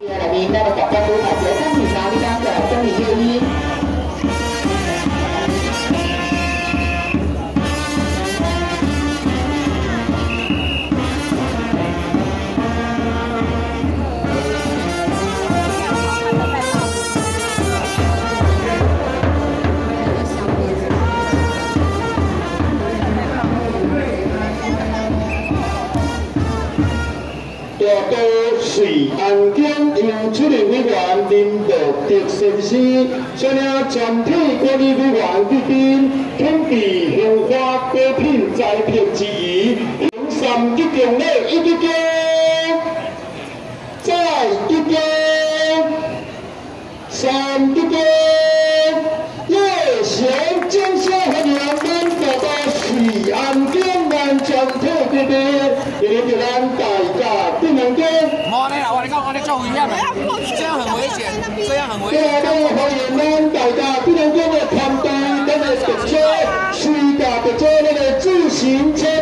là vì ta đã cặp ra tôi phải giữa các mình nào đi đang chờ cho mình yêu nhiên Yeah, yeah. 随安检由出任委员林道德先生，率领全体管理委员莅宾，肯地香花果品栽培之余，行三级敬礼，一级敬，再一级敬，三级敬，热情掌声欢迎咱大都随安检咱全体莅宾，也领着咱大家进行间。冇你 哦，这样很危险，这样很危险。第二个，我原来大家不能够的判断，这个是车，是的，那个是自行车。